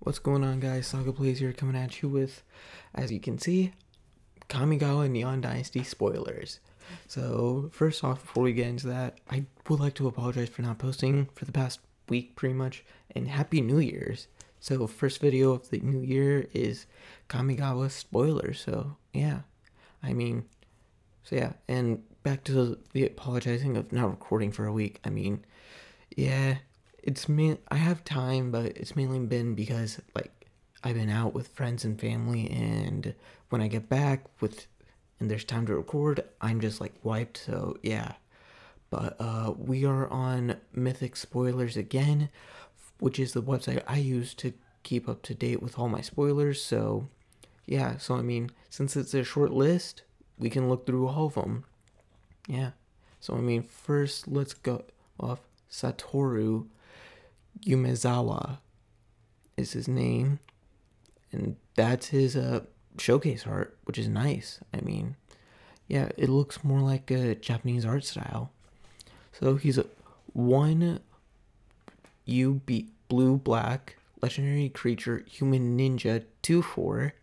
What's going on, guys? Saga Plays here coming at you with, as you can see, Kamigawa Neon Dynasty spoilers. So, first off, before we get into that, I would like to apologize for not posting for the past week pretty much, and Happy New Year's. So, first video of the new year is Kamigawa spoilers. So, yeah, I mean, so yeah, and back to the, the apologizing of not recording for a week. I mean, yeah, it's me. I have time, but it's mainly been because like I've been out with friends and family, and when I get back with and there's time to record, I'm just like wiped. So yeah, but uh, we are on Mythic Spoilers again, which is the website I use to keep up to date with all my spoilers. So yeah, so I mean, since it's a short list, we can look through all of them. Yeah. So I mean, first let's go off Satoru Umezawa is his name, and that's his uh showcase art, which is nice. I mean, yeah, it looks more like a Japanese art style. So he's a one UB blue black legendary creature human ninja 2 4.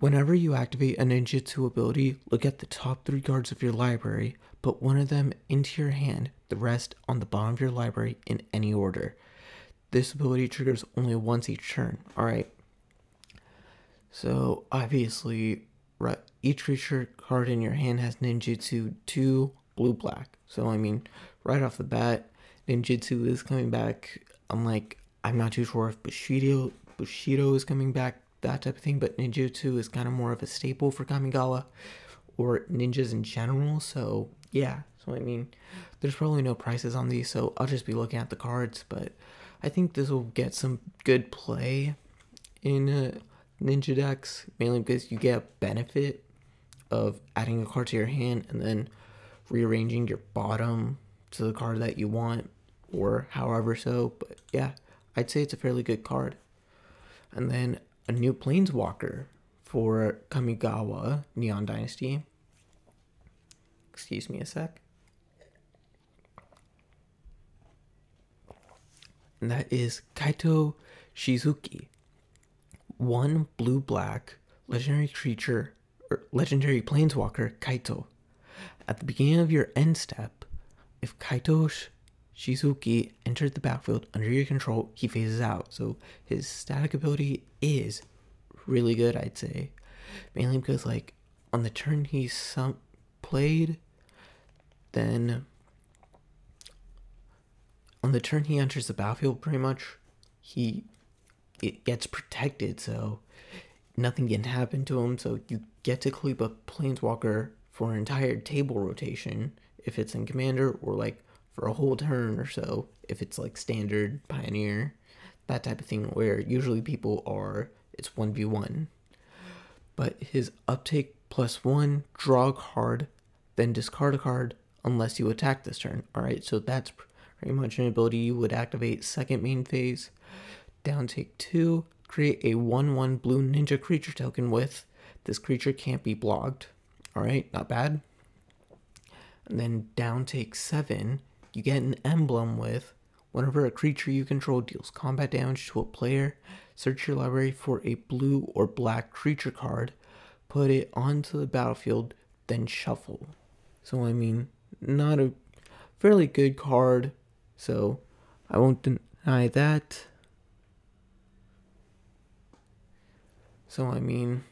Whenever you activate a ninjutsu ability, look at the top three cards of your library, put one of them into your hand, the rest on the bottom of your library in any order. This ability triggers only once each turn. Alright. So obviously, right, each creature card in your hand has ninjutsu 2 blue black. So I mean, right off the bat, ninjutsu is coming back. I'm like, I'm not too sure if Bushido Bushido is coming back, that type of thing, but ninjutsu is kind of more of a staple for Kamigawa or ninjas in general. So yeah, so I mean, there's probably no prices on these, so I'll just be looking at the cards. But I think this will get some good play in uh, ninja decks, mainly because you get a benefit of adding a card to your hand and then rearranging your bottom to the card that you want, or however so. But yeah, I'd say it's a fairly good card. And then a new Planeswalker for Kamigawa Neon Dynasty. Excuse me a sec. And that is Kaito Shizuki. One blue black legendary creature or legendary planeswalker Kaito. At the beginning of your end step, if Kaito Shizuki entered the battlefield under your control, he phases out. So his static ability is really good, I'd say. Mainly because like on the turn he some played, then on the turn he enters the battlefield pretty much he it gets protected so nothing can happen to him. So you get to keep a planeswalker for an entire table rotation if it's in commander or like for a whole turn or so if it's like standard pioneer that type of thing where usually people are it's 1v1 but his uptake plus one draw a card then discard a card unless you attack this turn. All right so that's pretty much an ability you would activate second main phase. Down take two create a 1-1 blue ninja creature token with this creature can't be blocked. All right not bad. And then down take seven you get an emblem with whenever a creature you control deals combat damage to a player, search your library for a blue or black creature card, put it onto the battlefield, then shuffle. So, I mean, not a fairly good card, so I won't deny that. So, I mean,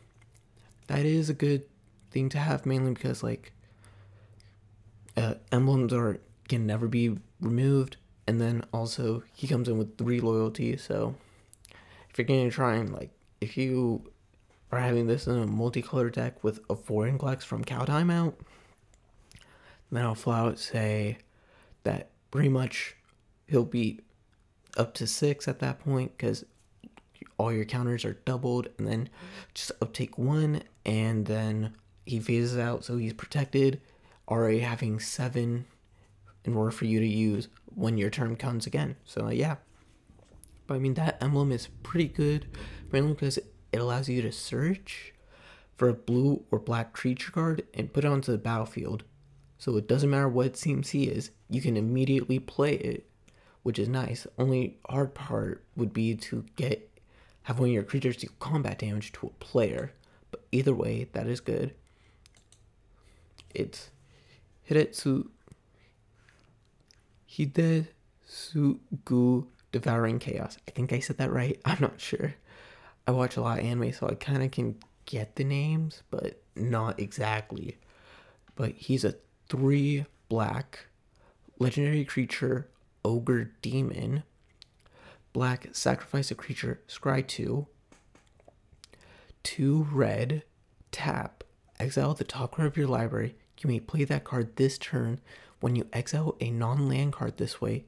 that is a good thing to have mainly because, like, uh, emblems are can never be removed. And then also he comes in with three loyalty. So if you're gonna try and like if you are having this in a multicolor deck with a Vorinclex from Kaldheim out, then I'll flat out say that pretty much he'll be up to six at that point because all your counters are doubled and then just uptake one and then he phases out so he's protected already having seven in order for you to use when your turn comes again. So uh, yeah, but I mean that emblem is pretty good, mainly because it allows you to search for a blue or black creature card and put it onto the battlefield. So it doesn't matter what CMC is, you can immediately play it, which is nice. Only hard part would be to get have one of your creatures deal combat damage to a player. But either way, that is good. It's Hidetsu Hidetsugu Devouring Chaos. I think I said that right. I'm not sure. I watch a lot of anime, so I kind of can get the names, but not exactly. But he's a three black legendary creature, ogre demon. Black, sacrifice a creature, scry two. Two red, tap, exile the top card of your library. You may play that card this turn. When you exile a non land card this way,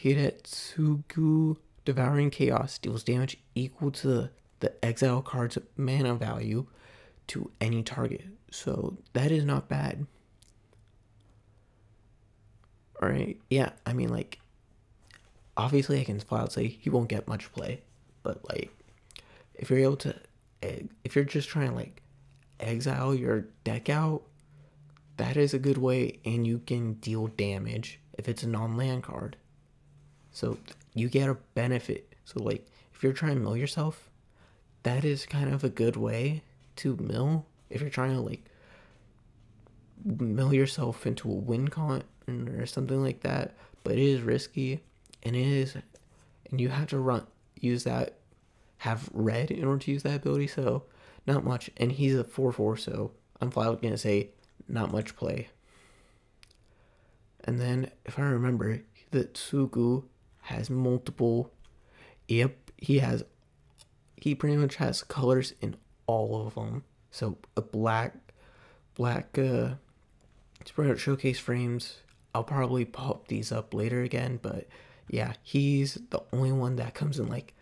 Hidetsugu Devouring Chaos deals damage equal to the exile card's mana value to any target. So that is not bad. Alright, yeah, I mean, like, obviously against Cloud say he won't get much play, but, like, if you're able to, if you're just trying to, like, exile your deck out, that is a good way, and you can deal damage if it's a non land card. So you get a benefit. So, like, if you're trying to mill yourself, that is kind of a good way to mill. If you're trying to, like, mill yourself into a win con or something like that, but it is risky and it is, and you have to run, use that, have red in order to use that ability. So, not much. And he's a 4 4, so I'm flat gonna say not much play. And then, if I remember, the Tsugu has multiple. Yep, he has. He pretty much has colors in all of them. So a black, black, uh, spread showcase frames. I'll probably pop these up later again, but yeah, he's the only one that comes in like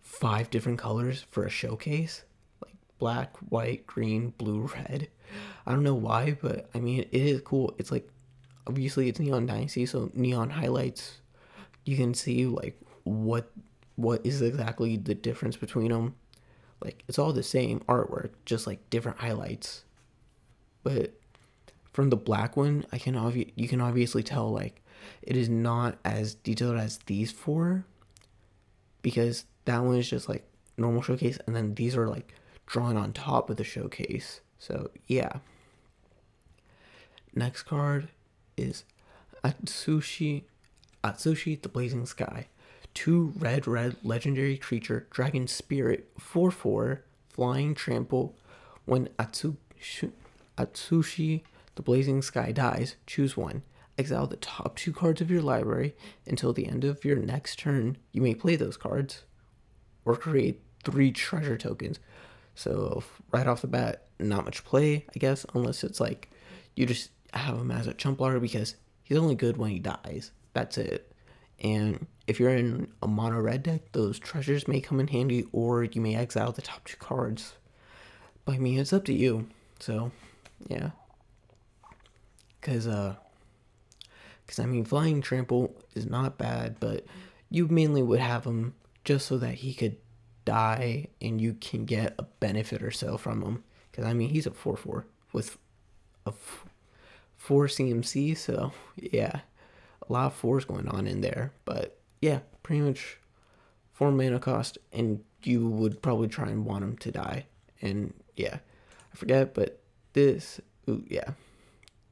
five different colors for a showcase like black, white, green, blue, red. I don't know why, but I mean, it is cool. It's like, obviously, it's Neon Dynasty, so neon highlights. You can see like what what is exactly the difference between them. Like it's all the same artwork, just like different highlights. But from the black one, I can obvi- you can obviously tell like it is not as detailed as these four because that one is just like normal showcase and then these are like drawn on top of the showcase. So yeah. Next card is Atsushi Atsushi the Blazing Sky. Two red red legendary creature, dragon spirit, 4 4, flying trample. When Atsushi, Atsushi the Blazing Sky dies, choose one. Exile the top two cards of your library until the end of your next turn. You may play those cards or create three treasure tokens. So, right off the bat, not much play, I guess, unless it's like you just have him as a chump blocker because he's only good when he dies. That's it. And if you're in a mono red deck, those treasures may come in handy, or you may exile the top two cards. But I mean, it's up to you. So, yeah. Cause, uh, cause I mean, flying trample is not bad, but you mainly would have him just so that he could die and you can get a benefit or so from him. Cause I mean, he's a four four with a f- four CMC, so yeah a lot of fours going on in there. But yeah, pretty much four mana cost, and you would probably try and want him to die. And yeah, I forget, but this, ooh, yeah,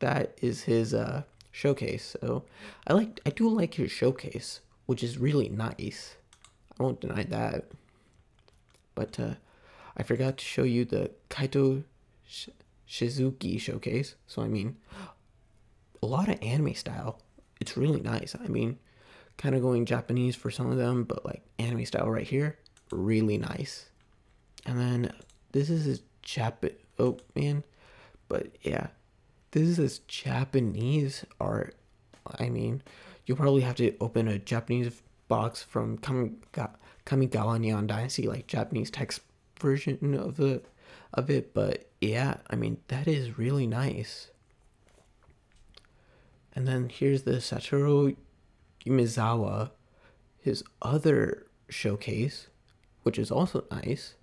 that is his uh, showcase. So I like, I do like his showcase, which is really nice. I won't deny that. But uh, I forgot to show you the Kaito Sh- Shizuki showcase. So I mean, a lot of anime style it's really nice. I mean, kind of going Japanese for some of them, but like anime style right here, really nice. And then this is his Jap. Oh man, but yeah, this is Japanese art. I mean, you'll probably have to open a Japanese box from Kamigawa, Neon Dynasty, like Japanese text version of the of it. But yeah, I mean that is really nice. And then here's the Satoru Umezawa, his other showcase, which is also nice.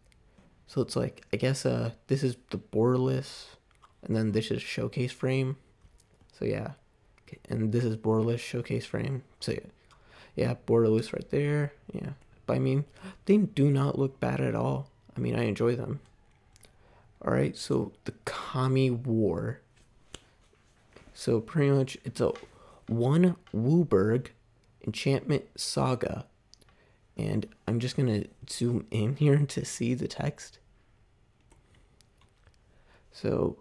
So it's like I guess uh this is the borderless, and then this is showcase frame. So yeah, and this is borderless showcase frame. So yeah, yeah borderless right there. Yeah, But I mean, they do not look bad at all. I mean, I enjoy them. Alright, so the Kami War. So pretty much it's a one WUBRG enchantment saga. And I'm just gonna zoom in here to see the text. So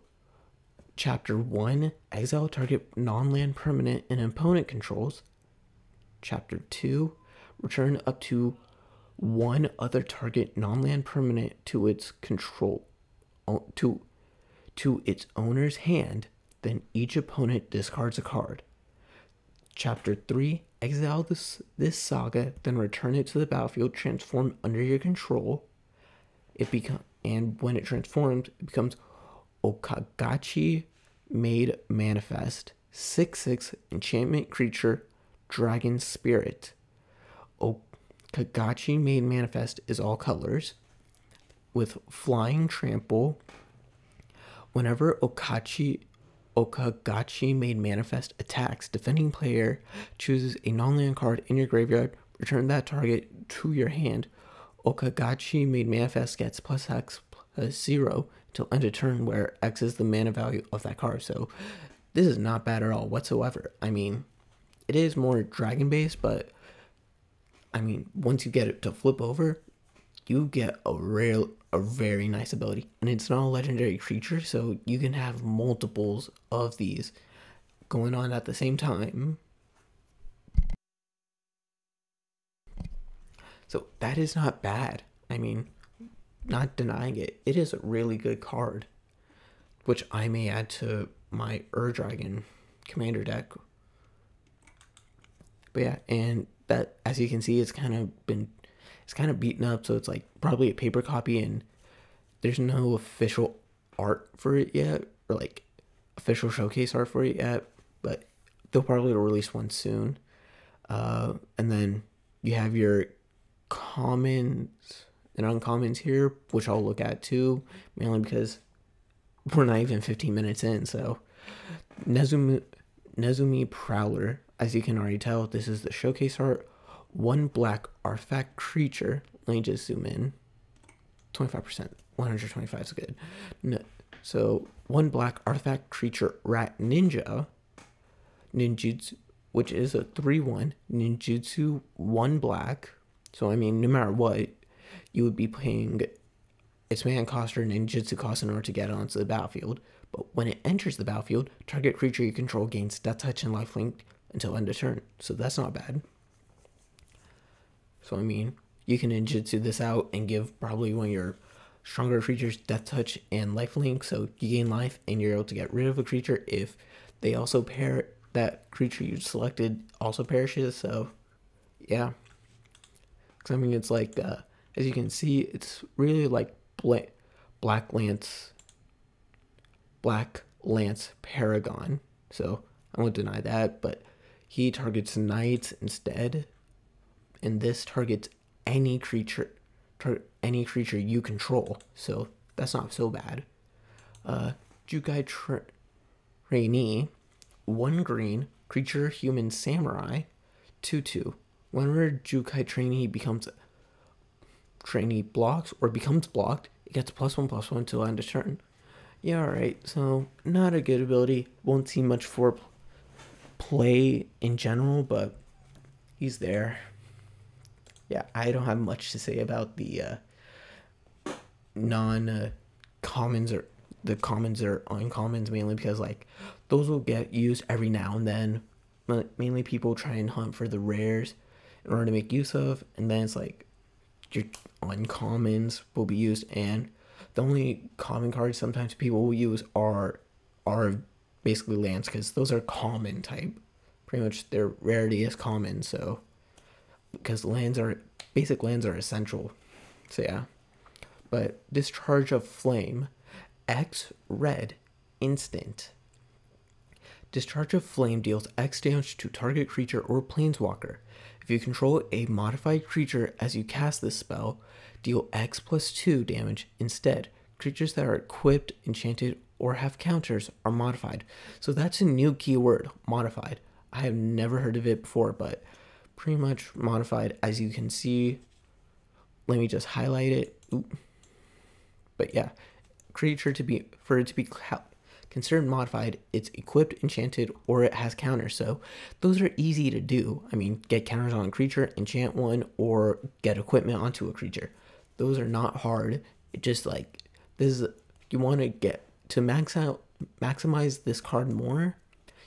chapter one, exile target non-land permanent and opponent controls. Chapter two, return up to one other target non-land permanent to its control to to its owner's hand, then each opponent discards a card. Chapter 3 Exile this, this saga, then return it to the battlefield, transform under your control. It become and when it transforms, it becomes Okagachi Made Manifest 6 6 enchantment creature dragon spirit. Okagachi Made Manifest is all colors with flying trample. Whenever Okachi Okagachi made manifest attacks, defending player chooses a non-land card in your graveyard, return that target to your hand. Okagachi made manifest gets plus X plus zero until end of turn, where X is the mana value of that card. So this is not bad at all whatsoever. I mean, it is more dragon based, but I mean, once you get it to flip over, you get a real a very nice ability and it's not a legendary creature so you can have multiples of these going on at the same time so that is not bad i mean not denying it it is a really good card which i may add to my ur dragon commander deck but yeah and that as you can see it's kind of been it's kind of beaten up, so it's like probably a paper copy, and there's no official art for it yet, or like official showcase art for it yet. But they'll probably release one soon. Uh, and then you have your commons and uncommons here, which I'll look at too, mainly because we're not even 15 minutes in. So, Nezumi, Nezumi Prowler, as you can already tell, this is the showcase art one black artifact creature. Let me just zoom in. 25%. 125 is good. No, so, one black artifact creature rat ninja. Ninjutsu, which is a 3 1. Ninjutsu, one black. So, I mean, no matter what, you would be paying its man cost or ninjutsu cost in order to get onto the battlefield. But when it enters the battlefield, target creature you control gains death touch and lifelink until end of turn. So that's not bad. So I mean, you can ninjutsu this out and give probably one of your stronger creatures death touch and lifelink, so you gain life and you're able to get rid of a creature if they also pair that creature you selected also perishes. So yeah, because I mean it's like uh, as you can see, it's really like Bla- Black Lance, Black Lance Paragon. So I won't deny that, but he targets knights instead. And this targets any creature tar- any creature you control. So that's not so bad. Uh jukai tra- trainee one green creature human samurai 2-2 whenever jukai trainee becomes trainee blocks or becomes blocked it gets plus one plus one until end of turn yeah alright so not a good ability won't see much for play in general but he's there yeah, I don't have much to say about the uh, non uh, commons or the commons or uncommons mainly because like those will get used every now and then. Mainly people try and hunt for the rares in order to make use of, and then it's like your uncommons will be used, and the only common cards sometimes people will use are are basically lands because those are common type. Pretty much their rarity is common, so because lands are basic lands are essential. So yeah. But discharge of flame, X red, instant. Discharge of flame deals X damage to target creature or planeswalker. If you control a modified creature as you cast this spell, deal X plus 2 damage instead. Creatures that are equipped, enchanted, or have counters are modified. So that's a new keyword, modified. I have never heard of it before, but pretty much modified as you can see let me just highlight it. But yeah, creature to be for it to be considered modified, it's equipped, enchanted, or it has counters. So those are easy to do. I mean, get counters on a creature, enchant one, or get equipment onto a creature. Those are not hard. It just like this is you want to get to max out maximize this card more.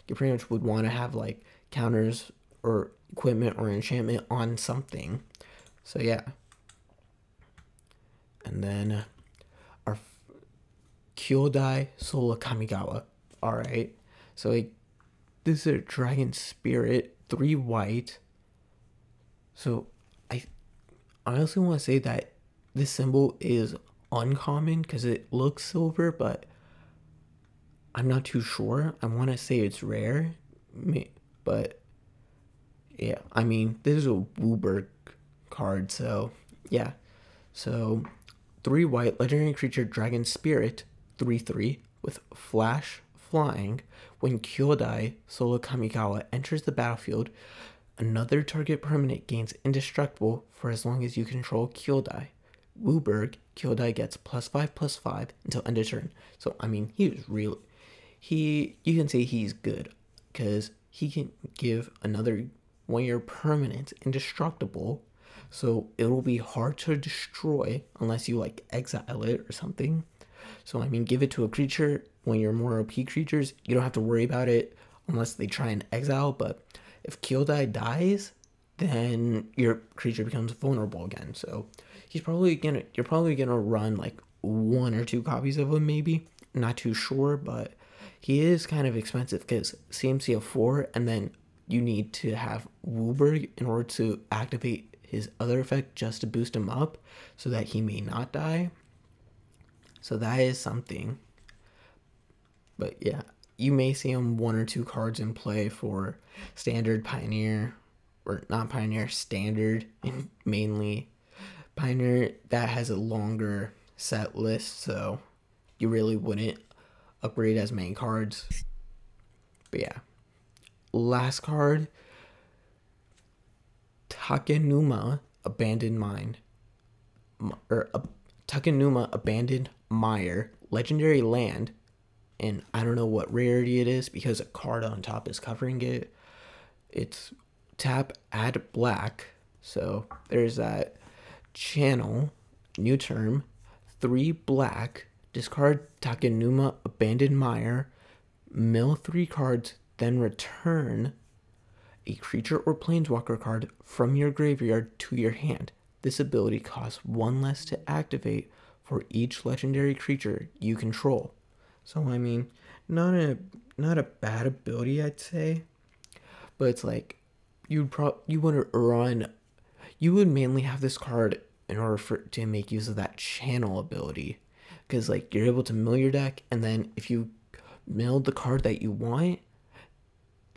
You pretty much would want to have like counters or equipment or enchantment on something. So yeah. And then uh, our Kyodai Soul of Kamigawa. Alright. So like, this is a dragon spirit, three white. So I honestly want to say that this symbol is uncommon because it looks silver, but I'm not too sure. I want to say it's rare, but yeah, I mean, this is a WUBRG card, so yeah. So, three white legendary creature dragon spirit, 3 3, with flash flying. When Kyodai Soul of Kamigawa enters the battlefield, another target permanent gains indestructible for as long as you control Kyodai. WUBRG, Kyodai gets plus 5 plus 5 until end of turn. So, I mean, he was really. He, you can say he's good because he can give another one you're permanent, indestructible. So it'll be hard to destroy unless you like exile it or something. So I mean, give it to a creature when you're more OP creatures. You don't have to worry about it unless they try and exile. But if Kyodai dies, then your creature becomes vulnerable again. So he's probably gonna you're probably gonna run like one or two copies of him, maybe. Not too sure, but he is kind of expensive because CMC of four and then you need to have WUBRG in order to activate his other effect just to boost him up so that he may not die. So that is something. But yeah, you may see him one or two cards in play for standard pioneer or not pioneer standard and mainly pioneer that has a longer set list so you really wouldn't upgrade as main cards but yeah last card Takenuma Abandoned Mine. Or uh, Takenuma Abandoned Mire. Legendary land. And I don't know what rarity it is because a card on top is covering it. It's tap add black. So there's that channel. New term. Three black. Discard Takenuma Abandoned Mire. Mill three cards then return a creature or planeswalker card from your graveyard to your hand. This ability costs one less to activate for each legendary creature you control. So I mean, not a not a bad ability, I'd say, but it's like you'd pro you would run, you would mainly have this card in order for to make use of that channel ability, because like you're able to mill your deck, and then if you mill the card that you want,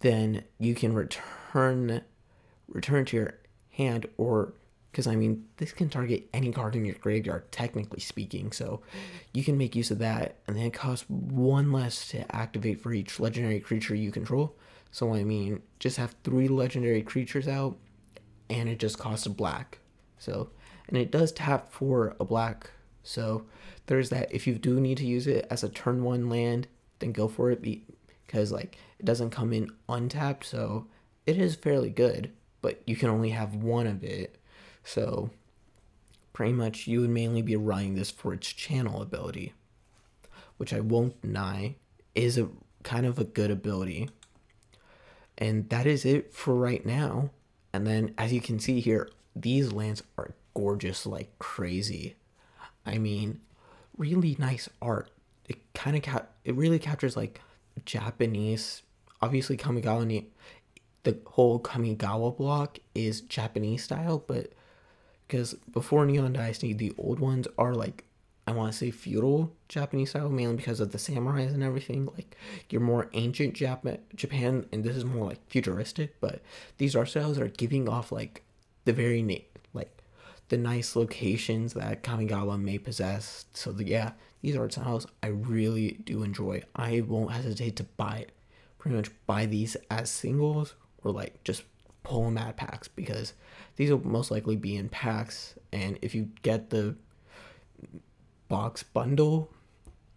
then you can return return to your hand or because I mean this can target any card in your graveyard technically speaking so you can make use of that and then it costs one less to activate for each legendary creature you control. So I mean just have three legendary creatures out and it just costs a black. So and it does tap for a black. So there's that if you do need to use it as a turn one land then go for it because like it doesn't come in untapped, so it is fairly good, but you can only have one of it. So pretty much you would mainly be running this for its channel ability, which I won't deny is a kind of a good ability. And that is it for right now. And then as you can see here, these lands are gorgeous like crazy. I mean, really nice art. It kind of cap it really captures like Japanese. Obviously, Kamigawa, the whole Kamigawa block is Japanese style, but because before Neon Dynasty, the old ones are like I want to say feudal Japanese style, mainly because of the samurais and everything. Like you're more ancient Jap- Japan, and this is more like futuristic. But these art styles are giving off like the very na- like the nice locations that Kamigawa may possess. So the, yeah, these art styles I really do enjoy. I won't hesitate to buy it. Pretty much buy these as singles or like just pull them at packs because these will most likely be in packs. And if you get the box bundle,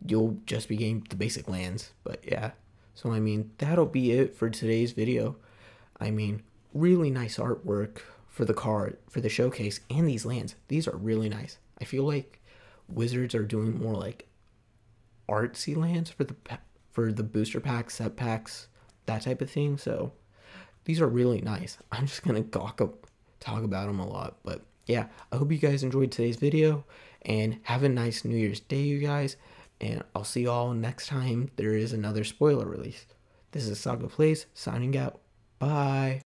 you'll just be getting the basic lands. But yeah, so I mean, that'll be it for today's video. I mean, really nice artwork for the card, for the showcase, and these lands. These are really nice. I feel like Wizards are doing more like artsy lands for the for the booster packs, set packs, that type of thing. So these are really nice. I'm just gonna gawk up, talk about them a lot, but yeah, I hope you guys enjoyed today's video and have a nice New Year's Day, you guys. And I'll see y'all next time there is another spoiler release. This is Saga Plays signing out. Bye.